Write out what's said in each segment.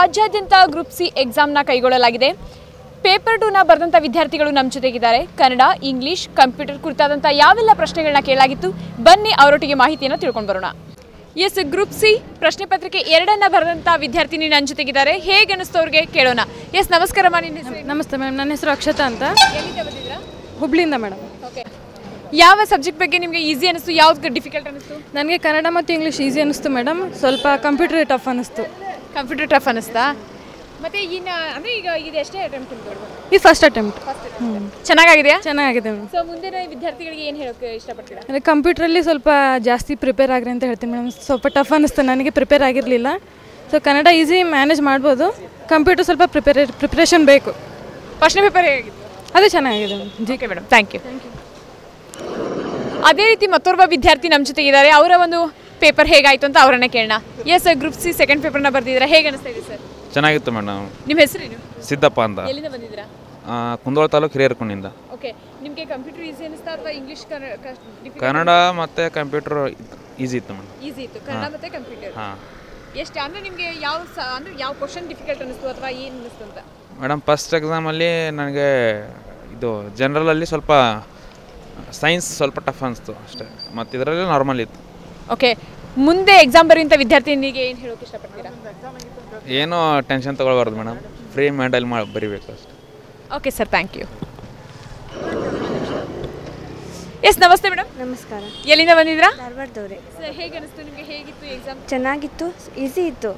ರಾಜ್ಯಾದ್ಯಂತ group C ಎಕ್ಸಾಮ್ನ ಕೈಗೊಳ್ಳಲಾಗಿದೆ. Paper ಟೂನ ಬರೆದಂಥ ವಿದ್ಯಾರ್ಥಿಗಳು ನಮ್ಮ ಜೊತೆಗಿದ್ದಾರೆ. ಕನ್ನಡ ಇಂಗ್ಲಿಷ್ ಕಂಪ್ಯೂಟರ್ ಕುರಿತಾದಂಥ ಯಾವೆಲ್ಲ ಪ್ರಶ್ನೆಗಳನ್ನ ಕೇಳಲಾಗಿತ್ತು? ಬನ್ನಿ ಅವರೊಟ್ಟಿಗೆ ಮಾಹಿತಿಯನ್ನು ತಿಳ್ಕೊಂಡು ಬರೋಣ. ಎಸ್ ಗ್ರೂಪ್ ಸಿ ಪ್ರಶ್ನೆ ಪತ್ರಿಕೆ ಎರಡನ್ನ ಬರೆದಂಥ ವಿದ್ಯಾರ್ಥಿನಿ ನನ್ನ ಜೊತೆಗಿದ್ದಾರೆ. ಹೇಗೆ ಅನಿಸ್ತು ಅವ್ರಿಗೆ? ಕೇಳೋಣ. ಎಸ್ ನಮಸ್ಕಾರ ಮಾಡಿ ನಮಸ್ತೆ ಮೇಡಮ್ ನನ್ನ ಹೆಸರು ಅಕ್ಷತಾ ಅಂತ. ಹುಬ್ಳಿಯಿಂದ ಮೇಡಮ್. ಓಕೆ ಯಾವ ಸಬ್ಜೆಕ್ಟ್ ಬಗ್ಗೆ ನಿಮಗೆ ಈಸಿ ಅನಿಸ್ತು? ಯಾವ್ದು ಡಿಫಿಕಲ್ಟ್ ಅನಿಸ್ತು? ನನಗೆ ಕನ್ನಡ ಮತ್ತು ಇಂಗ್ಲೀಷ್ ಈಸಿ ಅನಿಸ್ತು ಮೇಡಮ್. ಸ್ವಲ್ಪ ಕಂಪ್ಯೂಟರ್ ಟಫ್ ಅನಿಸ್ತು. ಕಂಪ್ಯೂಟರ್ ಟಫ್ ಅನಿಸ್ತಾ ಮತ್ತೆ ಇನ್ನು ಅಂದ್ರೆ ಈಗ ಇದು ಎಷ್ಟೇ ಅಟೆಂಪ್ಟ್ ಇದು ಫಸ್ಟ್ ಅಟೆಂಪ್ಟ್ ಚೆನ್ನಾಗಿದೆಯಾ ಚೆನ್ನಾಗಿದೆ ಮೇಡಮ್ ಸೊ ಮುಂದಿನ ವಿದ್ಯಾರ್ಥಿಗಳಿಗೆ ಏನು ಹೇಳೋಕೆ ಇಷ್ಟಪಡ್ತೀರಾ? ಅಂದರೆ ಕಂಪ್ಯೂಟ್ರಲ್ಲಿ ಸ್ವಲ್ಪ ಜಾಸ್ತಿ ಪ್ರಿಪೇರ್ ಆಗ್ರಿ ಅಂತ ಹೇಳ್ತೀನಿ ಮೇಡಮ್ ಸ್ವಲ್ಪ ಟಫ್ ಅನ್ನಿಸ್ತು. ನನಗೆ ಪ್ರಿಪೇರ್ ಆಗಿರಲಿಲ್ಲ. ಸೊ ಕನ್ನಡ ಈಸಿ ಮ್ಯಾನೇಜ್ ಮಾಡ್ಬೋದು. ಕಂಪ್ಯೂಟರ್ ಸ್ವಲ್ಪ ಪ್ರಿಪೇರ್ ಪ್ರಿಪ್ರೇಷನ್ ಬೇಕು. ಫಸ್ಟ್ನೇ ಪೇಪರ್ ಹೇಗಿತ್ತು ಅದು ಚೆನ್ನಾಗಿದೆ. G K madam thank you ಅದೇ ರೀತಿ ಮತ್ತೊಬ್ಬ ವಿದ್ಯಾರ್ಥಿ ನಮ್ಮ ಜೊತೆಗಿದ್ದಾರೆ. ಅವರ ಒಂದು ಪೇಪರ್ ಹೇಗಾಯಿತು ಅಂತ ಅವರನ್ನ ಕೇಳೋಣ. ಎಸ್ ಗ್ರೂಪ್ ಸಿ ಸೆಕೆಂಡ್ ಪೇಪರ್ನ ಬರ್ದಿದ್ದೀರಾ? ಹೇಗೆ ಅನಿಸ್ತಾ ಇದೆ ಸರ್ ಚೆನ್ನಾಗಿತ್ತು ಮೇಡಮ್ ನಿಮ್ಮ ಹೆಸರೇನು ಸಿದ್ದಪ್ಪ ಅಂತ. ಎಲ್ಲಿಂದ ಬಂದಿದ್ದೀರಾ? ಕುಂದೋಳ ತಾಲೂಕು ಹಿರಿಯರ್ಕೊಂಡಿಂದ. ಓಕೆ ನಿಮಗೆ ಕಂಪ್ಯೂಟರ್ ಈಸಿ ಅನಿಸ್ತಾ ಅಥವಾ ಇಂಗ್ಲಿಷ್ ಕನ್ನಡ ಮತ್ತು ಕಂಪ್ಯೂಟರ್ ಈಸಿ ಇತ್ತು ಮೇಡಮ್ ಈಸಿ ಇತ್ತು. ಕನ್ನಡ ಮತ್ತು ಕಂಪ್ಯೂಟರ್ ಹಾಂ. ಎಷ್ಟು ಅಂದರೆ ನಿಮಗೆ ಯಾವ ಅಂದರೆ ಯಾವ ಕ್ವಶನ್ ಡಿಫಿಕಲ್ಟ್ ಅನಿಸ್ತು ಅಥವಾ ಏನು ಅನಿಸ್ತು ಅಂತ? ಮೇಡಮ್ ಫಸ್ಟ್ ಎಕ್ಸಾಮಲ್ಲಿ ನನಗೆ ಇದು ಜನರಲಲ್ಲಿ ಸ್ವಲ್ಪ ಸೈನ್ಸ್ ಸ್ವಲ್ಪ ಟಫ್ ಅನಿಸ್ತು ಅಷ್ಟೇ. ಮತ್ತು ಇದರಲ್ಲಿ ನಾರ್ಮಲ್ ಇತ್ತು. ಓಕೆ ಮುಂದೆ ಎಕ್ಸಾಮ್ ಬರೆಯುವಂಥ ವಿದ್ಯಾರ್ಥಿನಿಗೆ ಏನು ಹೇಳೋಕೆ ಇಷ್ಟಪಡ್ತೀರಾ? ಏನೋ ಟೆನ್ಷನ್ ತಗೊಳ್ಬಾರ್ದು ಮೇಡಮ್ ಫ್ರೀ ಮೈಂಡಲ್ಲಿ ಮಾಡಿ ಬರಿಬೇಕು ಅಷ್ಟೇ. Okay sir thank you yes ನಮಸ್ತೆ ಮೇಡಮ್ ನಮಸ್ಕಾರ. ಎಲ್ಲಿಂದ ಬಂದಿದ್ರಾ ಧಾರವಾಡದವ್ರೆ ಸರ್ ಹೇಗೆ ಅನಿಸ್ತು ನಿಮಗೆ? ಹೇಗಿತ್ತು ಎಕ್ಸಾಮ್ ಚೆನ್ನಾಗಿತ್ತು ಈಸಿ ಇತ್ತು.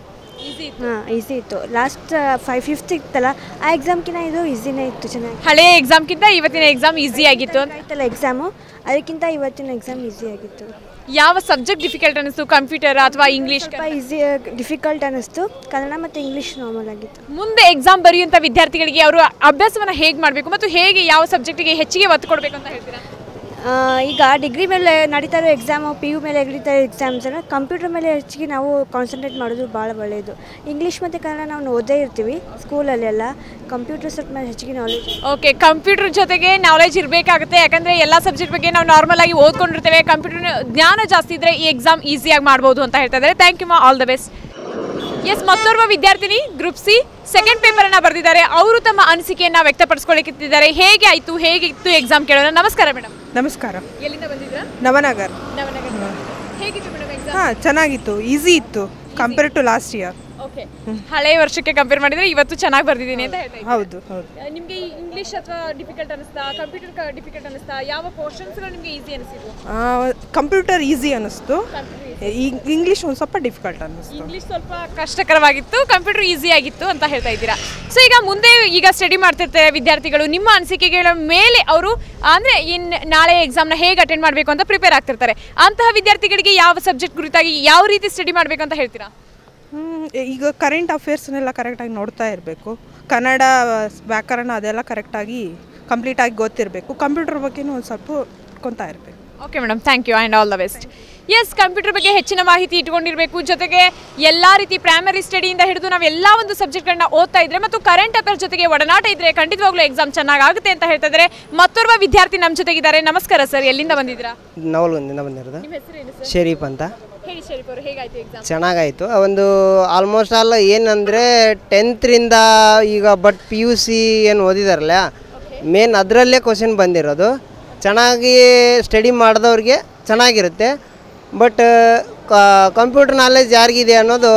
ಈಸಿ ಇತ್ತು? ಹಾಂ ಈಸಿ ಇತ್ತು. ಲಾಸ್ಟ್ ಫೈವ್ ಫಿಫ್ತ್ ಇತ್ತಲ್ಲ ಆ ಎಕ್ಸಾಮ್ಕಿಂತ ಇದು ಈಸಿನೇ ಇತ್ತು ಚೆನ್ನಾಗಿ. ಹಳೆ ಎಕ್ಸಾಮ್ಕಿಂತ ಇವತ್ತಿನ ಎಕ್ಸಾಮ್ ಈಸಿ ಆಗಿತ್ತು ಅಂತ. ಆಯ್ತಲ್ಲ ಎಕ್ಸಾಮು ಅದಕ್ಕಿಂತ ಇವತ್ತಿನ ಎಕ್ಸಾಮ್ ಈಸಿ ಆಗಿತ್ತು. ಯಾವ ಸಬ್ಜೆಕ್ಟ್ ಡಿಫಿಕಲ್ಟ್ ಅನಿಸ್ತು ಕಂಪ್ಯೂಟರ್ ಅಥವಾ ಇಂಗ್ಲೀಷ್ ಸ್ವಲ್ಪ ಈಸಿ ಡಿಫಿಕಲ್ಟ್ ಅನಿಸ್ತು ಕನ್ನಡ ಮತ್ತು ಇಂಗ್ಲೀಷ್ ನಾರ್ಮಲ್ ಆಗಿತ್ತು. ಮುಂದೆ ಎಕ್ಸಾಮ್ ಬರೆಯುವಂಥ ವಿದ್ಯಾರ್ಥಿಗಳಿಗೆ ಅವರು ಅಭ್ಯಾಸವನ್ನು ಹೇಗೆ ಮಾಡಬೇಕು ಮತ್ತು ಹೇಗೆ ಯಾವ ಸಬ್ಜೆಕ್ಟಿಗೆ ಹೆಚ್ಚಿಗೆ ಒತ್ತು ಕೊಡಬೇಕು ಅಂತ ಹೇಳ್ತೀರಾ? ಈಗ ಡಿಗ್ರಿ ಮೇಲೆ ನಡೀತಾ ಇರೋ ಎಕ್ಸಾಮು ಪಿ ಯು ಮೇಲೆ ನಡೀತಾ ಇರೋ ಎಕ್ಸಾಮ್ಸ್ ಕಂಪ್ಯೂಟರ್ ಮೇಲೆ ಹೆಚ್ಚಿಗೆ ನಾವು ಕಾನ್ಸಂಟ್ರೇಟ್ ಮಾಡೋದು ಭಾಳ ಒಳ್ಳೆಯದು ಇಂಗ್ಲೀಷ್ ಮತ್ತು ಕನ್ನಡ ನಾವು ಓದೇ ಇರ್ತೀವಿ ಸ್ಕೂಲಲ್ಲೆಲ್ಲ ಕಂಪ್ಯೂಟರ್ ಸೆಟ್ ಮೇಲೆ ಹೆಚ್ಚಿಗೆ ನಾಲೆಜ್ ಓಕೆ ಕಂಪ್ಯೂಟರ್ ಜೊತೆಗೆ ನಾಲೆಜ್ ಇರಬೇಕಾಗುತ್ತೆ. ಯಾಕಂದರೆ ಎಲ್ಲ ಸಬ್ಜೆಕ್ಟ್ ಬಗ್ಗೆ ನಾವು ನಾರ್ಮಲ್ ಆಗಿ ಓದ್ಕೊಂಡಿರ್ತೇವೆ. ಕಂಪ್ಯೂಟರ್ ಜ್ಞಾನ ಜಾಸ್ತಿ ಇದ್ದರೆ ಈ ಎಕ್ಸಾಮ್ ಈಸಿಯಾಗಿ ಮಾಡ್ಬೋದು ಅಂತ ಹೇಳ್ತಾ ಇದ್ದಾರೆ. Thank you ma'am all the best yes ಮತ್ತೋರ್ವ ವಿದ್ಯಾರ್ಥಿನಿ ಗ್ರೂಪ್ ಸಿ ಸೆಕೆಂಡ್ ಪೇಪರ್ ಅನ್ನ ಬರೆದಿದ್ದಾರೆ. ಅವರು ತಮ್ಮ ಅನಿಸಿಕೆಯನ್ನ ವ್ಯಕ್ತಪಡಿಸ್ಕೊಳ್ಳಿಕ್ಕಿದ್ದಾರೆ. ಹೇಗೆ ಆಯ್ತು? ಹೇಗಿತ್ತು ಎಕ್ಸಾಮ್ ಕೇಳೋಣ? ನಮಸ್ಕಾರ ಮೇಡಮ್ ನಮಸ್ಕಾರ. ಎಲ್ಲಿಂದ ಬಂದಿದ್ದೀರಾ? ನವನಗರ್. ನವನಗರ. ಹೇಗಿತ್ತು ಮೇಡಮ್ ಎಕ್ಸಾಮ್ ಹಾಂ ಚೆನ್ನಾಗಿತ್ತು. ಈಸಿ ಇತ್ತು. Compare to last year okay. ಹಳೆಯ ವರ್ಷಕ್ಕೆ ಕಂಪೇರ್ ಮಾಡಿದ್ರೆ ಇವತ್ತು ಚೆನ್ನಾಗಿ ಬರ್ದಿದ್ದೀನಿ ಅಂತ ಹೇಳ್ತಾ ಹೌದು ಹೌದು. ನಿಮಗೆ ಇಂಗ್ಲಿಷ್ ಅಥವಾ ಡಿಫಿಕಲ್ಟ್ ಅನಿಸ್ತಾ ಕಂಪ್ಯೂಟರ್ ಡಿಫಿಕಲ್ಟ್ ಅನಿಸ್ತಾ ಯಾವ ಪೋರ್ಷನ್ಸ್ಗಳು ನಿಮಗೆ ಈಸಿ ಅನಿಸಿದ್ವು ಕಂಪ್ಯೂಟರ್ ಈಸಿ ಅನಿಸ್ತು ಇಂಗ್ಲೀಷ್ ಒಂದು ಸ್ವಲ್ಪ ಡಿಫಿಕಲ್ಟ್ ಅನ್ನಿಸ್ತು. ಇಂಗ್ಲಿಷ್ ಸ್ವಲ್ಪ ಕಷ್ಟಕರವಾಗಿತ್ತು ಕಂಪ್ಯೂಟರ್ ಈಸಿ ಆಗಿತ್ತು ಅಂತ ಹೇಳ್ತಾ ಇದ್ದೀರಾ. ಸೊ ಈಗ ಮುಂದೆ ಈಗ ಸ್ಟಡಿ ಮಾಡ್ತಿರ್ತಾರೆ ವಿದ್ಯಾರ್ಥಿಗಳು ನಿಮ್ಮ ಅನಿಸಿಕೆಗಳ ಮೇಲೆ ಅವರು ಅಂದರೆ ಇನ್ ನಾಳೆ ಎಕ್ಸಾಮ್ನ ಹೇಗೆ ಅಟೆಂಡ್ ಮಾಡಬೇಕು ಅಂತ ಪ್ರಿಪೇರ್ ಆಗ್ತಿರ್ತಾರೆ. ಅಂತಹ ವಿದ್ಯಾರ್ಥಿಗಳಿಗೆ ಯಾವ ಸಬ್ಜೆಕ್ಟ್ ಕುರಿತಾಗಿ ಯಾವ ರೀತಿ ಸ್ಟಡಿ ಮಾಡಬೇಕು ಅಂತ ಹೇಳ್ತೀರಾ? ಈಗ ಕರೆಂಟ್ ಅಫೇರ್ಸ್ನೆಲ್ಲ ಕರೆಕ್ಟಾಗಿ ನೋಡ್ತಾ ಇರಬೇಕು. ಕನ್ನಡ ವ್ಯಾಕರಣ ಅದೆಲ್ಲ ಕರೆಕ್ಟಾಗಿ ಕಂಪ್ಲೀಟಾಗಿ ಗೊತ್ತಿರಬೇಕು. ಕಂಪ್ಯೂಟರ್ ಬಗ್ಗೆನೂ ಒಂದು ಸ್ವಲ್ಪ ಕೊಂತಾ ಇರಬೇಕು. Okay madam thank you and all the best yes computer ಬಗ್ಗೆ ಹೆಚ್ಚಿನ ಮಾಹಿತಿ ಇಟ್ಕೊಂಡಿರಬೇಕು. ಜೊತೆಗೆ ಎಲ್ಲ ರೀತಿ ಪ್ರೈಮರಿ ಸ್ಟಡಿಯಿಂದ ಹಿಡಿದು ನಾವು ಎಲ್ಲ ಒಂದು ಸಬ್ಜೆಕ್ಟ್ಗಳನ್ನ ಓದ್ತಾ ಇದ್ರೆ ಮತ್ತು ಕರೆಂಟ್ ಅಫೇರ್ ಜೊತೆಗೆ ಒಡನಾಟ ಇದ್ರೆ ಖಂಡಿತವಾಗ್ಲೂ ಎಕ್ಸಾಮ್ ಚೆನ್ನಾಗಾಗುತ್ತೆ ಅಂತ ಹೇಳ್ತಾ ಇದ್ದಾರೆ ಮತ್ತೋರ್ವ ವಿದ್ಯಾರ್ಥಿ ನಮ್ಮ ಜೊತೆಗಿದ್ದಾರೆ. ನಮಸ್ಕಾರ ಸರ್ ಎಲ್ಲಿಂದ ಬಂದಿದ್ದೀರಾ? ನವಲ್ಗುಂದಿಂದ ಬಂದಿರೋದು ನಿಮ್ಮ ಹೆಸರೇನು ಸರ್ ಶರೀಫ್ ಅಂತ. ಹೇಳಿ ಶರೀಫ್ ಅವರು ಹೇಗಾಯ್ತು ಎಕ್ಸಾಮ್ ಚೆನ್ನಾಗಾಯಿತು. ಒಂದು ಆಲ್ಮೋಸ್ಟ್ ಆಲ್ ಏನಂದರೆ ಟೆಂತ್ರಿಂದ ಈಗ ಬಟ್ ಪಿ ಯು ಸಿ ಏನು ಓದಿದಾರಲ್ಲ ಮೇನ್ ಅದರಲ್ಲೇ ಕ್ವಶನ್ ಬಂದಿರೋದು. ಚೆನ್ನಾಗಿ ಸ್ಟಡಿ ಮಾಡಿದವ್ರಿಗೆ ಚೆನ್ನಾಗಿರುತ್ತೆ. ಬಟ್ ಕಂಪ್ಯೂಟರ್ ನಾಲೆಜ್ ಯಾರಿಗಿದೆ ಅನ್ನೋದು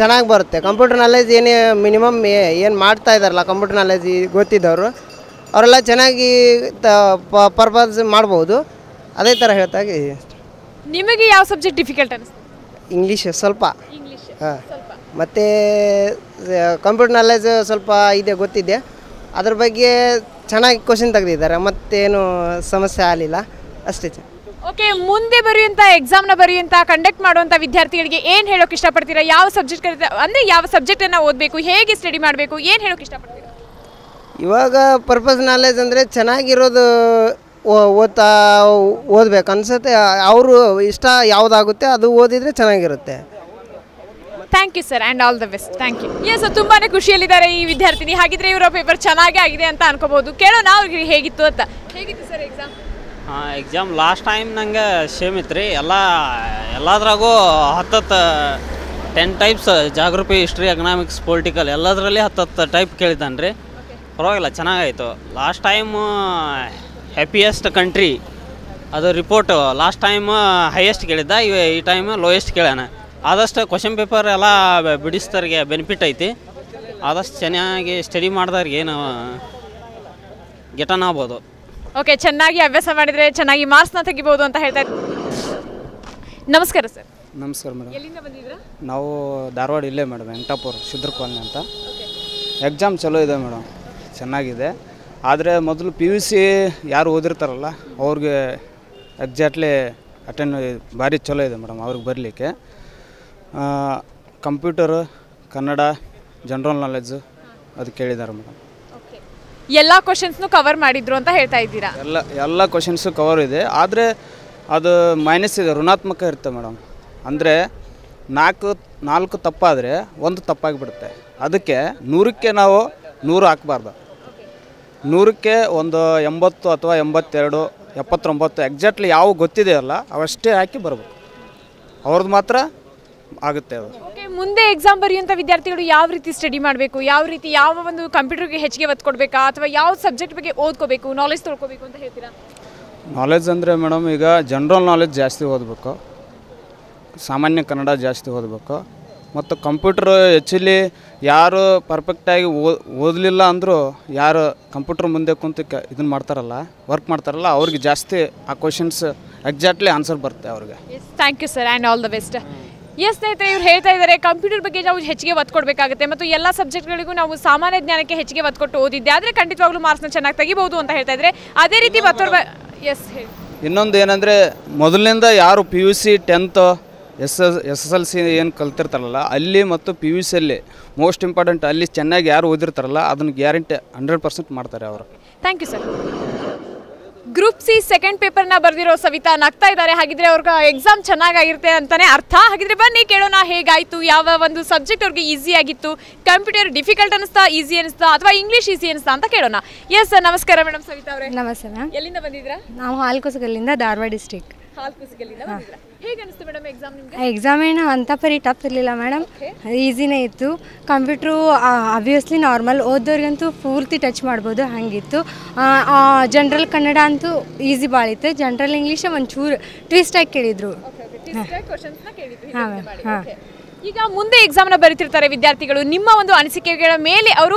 ಚೆನ್ನಾಗಿ ಬರುತ್ತೆ. ಕಂಪ್ಯೂಟರ್ ನಾಲೆಜ್ ಏನೇ ಮಿನಿಮಮ್ ಏನು ಮಾಡ್ತಾ ಇದ್ದಾರಲ್ಲ ಕಂಪ್ಯೂಟರ್ ನಾಲೆಜ್ ಗೊತ್ತಿದ್ದವರು ಅವರೆಲ್ಲ ಚೆನ್ನಾಗಿ ಪರ್ಪಸ್ ಮಾಡ್ಬೋದು. ಅದೇ ಥರ ಹೇಳ್ತಾಗಿ ನಿಮಗೆ ಯಾವ ಸಬ್ಜೆಕ್ಟ್ ಡಿಫಿಕಲ್ಟ್ ಅನಿಸ್ತು ಇಂಗ್ಲೀಷ್ ಸ್ವಲ್ಪ. ಇಂಗ್ಲೀಷ್ ಹಾಂ. ಮತ್ತು ಕಂಪ್ಯೂಟರ್ ನಾಲೆಜ್ ಸ್ವಲ್ಪ ಇದೆ ಗೊತ್ತಿದೆ. ಅದ್ರ ಬಗ್ಗೆ ಚೆನ್ನಾಗಿ ಕ್ವಶನ್ ತೆಗೆದಿದ್ದಾರೆ. ಮತ್ತೇನು ಸಮಸ್ಯೆ ಆಗಲಿಲ್ಲ. ಅಷ್ಟೇ ಓಕೆ ಮುಂದೆ ಬರೆಯುವಂಥ ಎಕ್ಸಾಮ್ನ ಬರೆಯುವಂಥ ಕಂಡಕ್ಟ್ ಮಾಡುವಂಥ ವಿದ್ಯಾರ್ಥಿಗಳಿಗೆ ಏನು ಹೇಳೋಕೆ ಇಷ್ಟಪಡ್ತೀರಾ? ಯಾವ ಸಬ್ಜೆಕ್ಟ್ ಅಂದರೆ ಯಾವ ಸಬ್ಜೆಕ್ಟನ್ನು ಓದಬೇಕು? ಹೇಗೆ ಸ್ಟಡಿ ಮಾಡಬೇಕು? ಏನು ಹೇಳೋಕೆ ಇಷ್ಟಪಡ್ತೀರಾ? ಇವಾಗ ಪರ್ಪಸ್ ನಾಲೆಜ್ ಅಂದರೆ ಚೆನ್ನಾಗಿರೋದು ಓದ್ತಾ ಓದ್ಬೇಕು ಅನ್ಸುತ್ತೆ. ಅವರು ಇಷ್ಟ ಯಾವುದಾಗುತ್ತೆ ಅದು ಓದಿದ್ರೆ ಚೆನ್ನಾಗಿರುತ್ತೆ. Thank you sir and all the best thank you yes ತುಂಬಾ ಖುಷಿಯಲ್ಲಿದ್ದಾರೆ ಈ ವಿದ್ಯಾರ್ಥಿನಿ. ಹಾಗಿದ್ರೆ ಇವರ ಪೇಪರ್ ಚೆನ್ನಾಗೇ ಆಗಿದೆ ಅಂತ ಅನ್ಕೋಬಹುದು. ಕೇಳೋಣ ಅವ್ರಿಗೆ ಹೇಗಿತ್ತು ಅಂತ. ಹೇಗಿತ್ತು ಸರ್ ಎಕ್ಸಾಮ್ ಹಾಂ ಎಕ್ಸಾಮ್ ಲಾಸ್ಟ್ ಟೈಮ್ ನಂಗೆ ಸೇಮ್ ಇತ್ತು ರೀ. ಎಲ್ಲ ಎಲ್ಲದ್ರಾಗೂ ಹತ್ತತ್ತು ten types geography history economics political ಎಲ್ಲದರಲ್ಲಿ ಹತ್ತತ್ತು ಹತ್ತು ಟೈಪ್ ಕೇಳಿದ್ದಾನೆ ರೀ. ಪರವಾಗಿಲ್ಲ ಚೆನ್ನಾಗಾಯಿತು. ಲಾಸ್ಟ್ ಟೈಮ್ ಹ್ಯಾಪಿಯೆಸ್ಟ್ ಕಂಟ್ರಿ ಅದು ರಿಪೋರ್ಟು ಲಾಸ್ಟ್ ಟೈಮ್ ಹೈಯೆಸ್ಟ್ ಕೇಳಿದ್ದ ಇವ ಈ ಟೈಮ್ ಲೋಯೆಸ್ಟ್ ಕೇಳ್ಯಾನ. ಆದಷ್ಟು ಕ್ವಶನ್ ಪೇಪರ್ ಎಲ್ಲ ಬಿಡಿಸ್ದವ್ರಿಗೆ ಬೆನಿಫಿಟ್ ಐತಿ. ಆದಷ್ಟು ಚೆನ್ನಾಗಿ ಸ್ಟಡಿ ಮಾಡಿದವ್ರಿಗೆ ಏನು ಗೆಟನ್ ಆಗ್ಬೋದು. ಓಕೆ ಚೆನ್ನಾಗಿ ಅಭ್ಯಾಸ ಮಾಡಿದರೆ ಚೆನ್ನಾಗಿ ಮಾರ್ಕ್ಸ್ನ ತೆಗಿಬೋದು ಅಂತ ಹೇಳ್ತಾ ನಮಸ್ಕಾರ ಸರ್ ನಮಸ್ಕಾರ ಮೇಡಮ್ ಎಲ್ಲಿಂದ ನಾವು ಧಾರವಾಡ ಇಲ್ಲೇ ಮೇಡಮ್ ವೆಂಕಟಾಪುರ ಶುದ್ರ ಕಾಲನಿ ಅಂತ ಎಕ್ಸಾಮ್ ಚಲೋ ಇದೆ ಮೇಡಮ್ ಚೆನ್ನಾಗಿದೆ. ಆದರೆ ಮೊದಲು ಪಿ ಯು ಸಿ ಯಾರು ಓದಿರ್ತಾರಲ್ಲ ಅವ್ರಿಗೆ ಎಕ್ಸಾಕ್ಟ್ಲಿ ಅಟೆಂಡ್ ಭಾರಿ ಚಲೋ ಇದೆ ಮೇಡಮ್ ಅವ್ರಿಗೆ ಬರಲಿಕ್ಕೆ. ಕಂಪ್ಯೂಟರು ಕನ್ನಡ ಜನರಲ್ ನಾಲೆಡ್ಜು ಅದು ಕೇಳಿದ್ದಾರೆ ಮೇಡಮ್ ಎಲ್ಲ ಕ್ವಶನ್ಸ್ನು ಕವರ್ ಮಾಡಿದ್ರು ಅಂತ ಹೇಳ್ತಾ ಇದ್ದೀರಾ? ಎಲ್ಲ ಎಲ್ಲ ಕ್ವಶನ್ಸು ಕವರ್ ಇದೆ. ಆದರೆ ಅದು ಮೈನಸ್ ಇದೆ ಋಣಾತ್ಮಕ ಇರುತ್ತೆ ಮೇಡಮ್ ಅಂದರೆ ನಾಲ್ಕು ನಾಲ್ಕು ತಪ್ಪಾದರೆ ಒಂದು ತಪ್ಪಾಗಿಬಿಡುತ್ತೆ. ಅದಕ್ಕೆ ನೂರಕ್ಕೆ ನಾವು ನೂರು ಹಾಕ್ಬಾರ್ದು. ನೂರಕ್ಕೆ ಒಂದು ಎಂಬತ್ತು ಅಥವಾ ಎಂಬತ್ತೆರಡು ಎಪ್ಪತ್ತೊಂಬತ್ತು ಎಕ್ಸಾಕ್ಟ್ಲಿ ಯಾವ ಗೊತ್ತಿದೆಯಲ್ಲ ಅವಷ್ಟೇ ಹಾಕಿ ಬರಬೇಕು. ಅವ್ರದ್ದು ಮಾತ್ರ ಆಗುತ್ತೆ ಅದು. ಓಕೆ ಮುಂದೆ ಎಕ್ಸಾಮ್ ಬರೆಯುವಂಥ ವಿದ್ಯಾರ್ಥಿಗಳು ಯಾವ ರೀತಿ ಸ್ಟಡಿ ಮಾಡಬೇಕು ಯಾವ ರೀತಿ ಯಾವ ಒಂದು ಕಂಪ್ಯೂಟರ್ಗೆ ಹೆಚ್ಚಿಗೆ ಒತ್ತು ಕೊಡಬೇಕಾ ಅಥವಾ ಯಾವ ಸಬ್ಜೆಕ್ಟ್ ಬಗ್ಗೆ ಓದ್ಕೋಬೇಕು ನಾಲೆಜ್ ತೊಳ್ಕೋಬೇಕು ಅಂತ ಹೇಳ್ತೀರಾ? ನಾಲೆಜ್ ಅಂದರೆ ಮೇಡಮ್ ಈಗ ಜನ್ರಲ್ ನಾಲೆಜ್ ಜಾಸ್ತಿ ಓದಬೇಕು. ಸಾಮಾನ್ಯ ಕನ್ನಡ ಜಾಸ್ತಿ ಓದಬೇಕು. ಮತ್ತು ಕಂಪ್ಯೂಟ್ರ್ ಆ್ಯಕ್ಚುಲಿ ಯಾರು ಪರ್ಫೆಕ್ಟಾಗಿ ಓದಲಿಲ್ಲ ಅಂದರೂ ಯಾರು ಕಂಪ್ಯೂಟ್ರ್ ಮುಂದೆ ಕುಂತು ಕ ಇದನ್ನು ಮಾಡ್ತಾರಲ್ಲ ವರ್ಕ್ ಮಾಡ್ತಾರಲ್ಲ ಅವ್ರಿಗೆ ಜಾಸ್ತಿ ಆ ಕ್ವಶನ್ಸ್ ಎಕ್ಸಾಕ್ಟ್ಲಿ ಆನ್ಸರ್ ಬರುತ್ತೆ ಅವ್ರಿಗೆ. Thank you sir and all the best yes ಸ್ನೇಹಿತರೆ ಇವ್ರು ಹೇಳ್ತಾ ಇದ್ದಾರೆ ಕಂಪ್ಯೂಟರ್ ಬಗ್ಗೆ ನಾವು ಹೆಚ್ಚಿಗೆ ಒತ್ತು ಕೊಡಬೇಕಾಗುತ್ತೆ ಮತ್ತು ಎಲ್ಲ ಸಬ್ಜೆಕ್ಟ್ಗಳಿಗೂ ನಾವು ಸಾಮಾನ್ಯ ಜ್ಞಾನಕ್ಕೆ ಹೆಚ್ಚಿಗೆ ಒತ್ತು ಕೊಟ್ಟು ಓದಿದ್ದೆ. ಆದರೆ ಖಂಡಿತವಾಗ್ಲೂ ಮಾರ್ಕ್ಸ್ನ ಚೆನ್ನಾಗಿ ತೆಗಿಬಹುದು ಅಂತ ಹೇಳ್ತಾ ಇದ್ದಾರೆ. ಅದೇ ರೀತಿ ಎಸ್ ಹೇಳಿ. ಇನ್ನೊಂದು ಏನಂದರೆ ಮೊದಲಿನಿಂದ ಯಾರು P U C tenth S S S S L C ಏನು ಕಲ್ತಿರ್ತಾರಲ್ಲ ಅಲ್ಲಿ ಮತ್ತು ಪಿ ಯು ಸಿಯಲ್ಲಿ ಮೋಸ್ಟ್ ಇಂಪಾರ್ಟೆಂಟ್ ಅಲ್ಲಿ ಚೆನ್ನಾಗಿ ಯಾರು ಓದಿರ್ತಾರಲ್ಲ ಅದನ್ನು ಗ್ಯಾರಂಟಿ ಹಂಡ್ರೆಡ್ ಪರ್ಸೆಂಟ್ ಮಾಡ್ತಾರೆ ಅವರು. Thank you sir group C second ಪೇಪರ್ನ ಬರೆದಿರೋ ಸವಿತಾ ನಗ್ತಾ ಇದ್ದಾರೆ. ಹಾಗಿದ್ರೆ ಅವ್ರಿಗೆ ಎಕ್ಸಾಮ್ ಚೆನ್ನಾಗಿರುತ್ತೆ ಅಂತಾನೆ ಅರ್ಥ. ಹಾಗಿದ್ರೆ ಬನ್ನಿ ಕೇಳೋಣ ಹೇಗಾಯಿತು ಯಾವ ಒಂದು ಸಬ್ಜೆಕ್ಟ್ ಅವ್ರಿಗೆ ಈಸಿ ಆಗಿತ್ತು ಕಂಪ್ಯೂಟರ್ ಡಿಫಿಕಲ್ಟ್ ಅನಿಸ್ತಾ ಈಸಿ ಅನಿಸ್ತಾ ಅಥವಾ ಇಂಗ್ಲೀಷ್ ಈಸಿ ಅನಿಸ್ತಾ ಅಂತ ಕೇಳೋಣ. ಎಸ್ ಸರ್ ನಮಸ್ಕಾರ ಮೇಡಮ್ ಸವಿತಾ ಅವರೇ. ನಮಸ್ತೆ ಮ್ಯಾಮ್ ಎಲ್ಲಿಂದ ಬಂದಿದ್ರಾ ನಾವು ಹಾಲ್ಕುಸಗಲ್ಲಿಂದ ಧಾರವಾಡ ಡಿಸ್ಟಿಕ್ ಹಾಲ್ಕೋಸಗಲ್ಲಿಂದ ಬಂದಿದ್ರಾ ಹೇಗೆ ಅನಿಸ್ತು ಮೇಡಮ್ ಎಕ್ಸಾಮ್ ನಿಮಗೆ? ಎಕ್ಸಾಮ್ ಏನು ಅಂತ ಪರಿ ಟಫ್ ಇರಲಿಲ್ಲ ಮೇಡಮ್. ಈಸಿನೇ ಇತ್ತು. ಕಂಪ್ಯೂಟ್ರು ಅಬ್ವಿಯಸ್ಲಿ ನಾರ್ಮಲ್ ಓದೋರಿಗಂತೂ ಪೂರ್ತಿ ಟಚ್ ಮಾಡ್ಬೋದು ಹಾಗಿತ್ತು. ಜನ್ರಲ್ ಕನ್ನಡ ಅಂತೂ ಈಸಿ ಭಾಳ ಇತ್ತು. ಜನ್ರಲ್ ಇಂಗ್ಲೀಷ್ ಒಂಚೂರು ಟ್ವಿಸ್ಟಾಗಿ ಕೇಳಿದರು. ಹಾಂ. ಹಾಂ ಈಗ ಮುಂದೆ ಎಕ್ಸಾಮ್ನ ಬರೀತಿರ್ತಾರೆ ವಿದ್ಯಾರ್ಥಿಗಳು. ನಿಮ್ಮ ಒಂದು ಅನಿಸಿಕೆಗಳ ಮೇಲೆ ಅವರು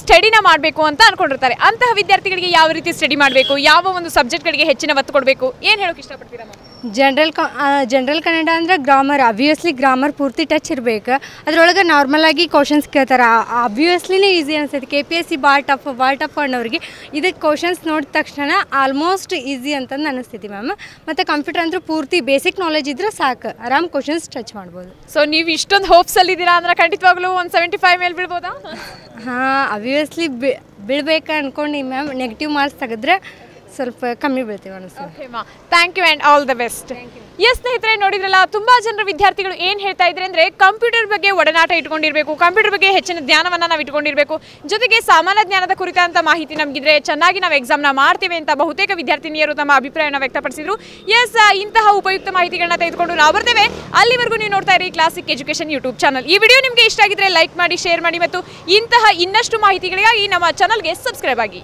ಸ್ಟಡಿನ ಮಾಡಬೇಕು ಅಂತ ಅನ್ಕೊಂಡಿರ್ತಾರೆ. ಅಂತಹ ವಿದ್ಯಾರ್ಥಿಗಳಿಗೆ ಯಾವ ರೀತಿ ಸ್ಟಡಿ ಮಾಡಬೇಕು? ಯಾವ ಒಂದು ಸಬ್ಜೆಕ್ಟ್ಗಳಿಗೆ ಹೆಚ್ಚಿನ ಒತ್ತು ಕೊಡಬೇಕು? ಏನು ಹೇಳೋಕೆ ಇಷ್ಟಪಡ್ತೀರಾ ಜನ್ರಲ್ ಜನರಲ್ ಜನ್ರಲ್ ಕನ್ನಡ ಅಂದ್ರೆ ಗ್ರಾಮರ್ ಅಬ್ವಿಯಸ್ಲಿ ಗ್ರಾಮರ್ ಪೂರ್ತಿ ಟಚ್ ಇರಬೇಕು. ಅದ್ರೊಳಗೆ ನಾರ್ಮಲಾಗಿ ಕ್ವಶನ್ಸ್ ಕೇಳ್ತಾರೆ. ಅಬ್ವಿಯಸ್ಲಿನೇ ಈಸಿ ಅನ್ಸುತ್ತೆ. ಕೆ ಪಿ ಎಸ್ ಸಿ ಭಾಳ ಟಫ್ ಭಾಳ ಟಫ್ ಅನ್ನೋರಿಗೆ ಇದಕ್ಕೆ ಕ್ವಶನ್ಸ್ ನೋಡಿದ ತಕ್ಷಣ ಆಲ್ಮೋಸ್ಟ್ ಈಸಿ ಅಂತಂದು ಅನಿಸ್ತೈತಿ ಮ್ಯಾಮ್ ಮತ್ತು ಕಂಪ್ಯೂಟರ್ ಅಂದ್ರೆ ಪೂರ್ತಿ ಬೇಸಿಕ್ ನಾಲೆಜ್ ಇದ್ರೆ ಸಾಕು. ಆರಾಮ್ ಕ್ವಶನ್ಸ್ ಟಚ್ ಮಾಡ್ಬೋದು. ಸೊ ನೀವು ಇಷ್ಟೊಂದು ಹೋಪ್ಸಲ್ಲಿದ್ದೀರಾ ಅಂದ್ರೆ ಖಂಡಿತವಾಗ್ಲೂ ಒಂದು ಸೆವೆಂಟಿ ಫೈವ್ ಮೇಲೆ ಬೀಳ್ಬೋದಾ? ಹಾಂ ಅಬ್ವಿಯಸ್ಲಿ ಬಿ ಬೀಳ್ಬೇಕು ಅಂದ್ಕೊಂಡು ಮ್ಯಾಮ್ ನೆಗೆಟಿವ್ ಮಾರ್ಕ್ಸ್ ತೆಗೆದ್ರೆ ಸ್ವಲ್ಪ ಕಮ್ಮಿ ಬೀಳ್ತೀವಿ ಅನಿಸ್ತದೆ thank you and all the best yes ಸ್ನೇಹಿತರೆ ನೋಡಿದ್ರಲ್ಲ ತುಂಬಾ ಜನರ ವಿದ್ಯಾರ್ಥಿಗಳು ಏನು ಹೇಳ್ತಾ ಇದ್ರೆ ಅಂದ್ರೆ ಕಂಪ್ಯೂಟರ್ ಬಗ್ಗೆ ಒಡನಾಟ ಇಟ್ಕೊಂಡಿರಬೇಕು ಕಂಪ್ಯೂಟರ್ ಬಗ್ಗೆ ಹೆಚ್ಚಿನ ಜ್ಞಾನವನ್ನ ನಾವು ಇಟ್ಕೊಂಡಿರಬೇಕು. ಜೊತೆಗೆ ಸಾಮಾನ್ಯ ಜ್ಞಾನದ ಕುರಿತಂತ ಮಾಹಿತಿ ನಮಗಿದ್ರೆ ಚೆನ್ನಾಗಿ ನಾವು ಎಕ್ಸಾಮ್ನ ಮಾಡ್ತೇವೆ ಅಂತ ಬಹುತೇಕ ವಿದ್ಯಾರ್ಥಿನಿಯರು ತಮ್ಮ ಅಭಿಪ್ರಾಯನ ವ್ಯಕ್ತಪಡಿಸಿದ್ರು. ಎಸ್ ಇಂತಹ ಉಪಯುಕ್ತ ಮಾಹಿತಿಗಳನ್ನ ತೆಗೆದುಕೊಂಡು ನಾವು ಬರ್ತೇವೆ. ಅಲ್ಲಿವರೆಗೂ ನೀವು ನೋಡ್ತಾ ಇರಿ ಕ್ಲಾಸಿಕ್ ಎಜುಕೇಶನ್ ಯೂಟ್ಯೂಬ್ ಚಾನಲ್ ಈ ವಿಡಿಯೋ ನಿಮಗೆ ಇಷ್ಟ ಆಗಿದ್ರೆ ಲೈಕ್ ಮಾಡಿ ಶೇರ್ ಮಾಡಿ ಮತ್ತು ಇಂತಹ ಇನ್ನಷ್ಟು ಮಾಹಿತಿಗಳಿಗಾಗಿ ನಮ್ಮ ಚಾನಲ್ಗೆ ಸಬ್ಸ್ಕ್ರೈಬ್ ಆಗಿ.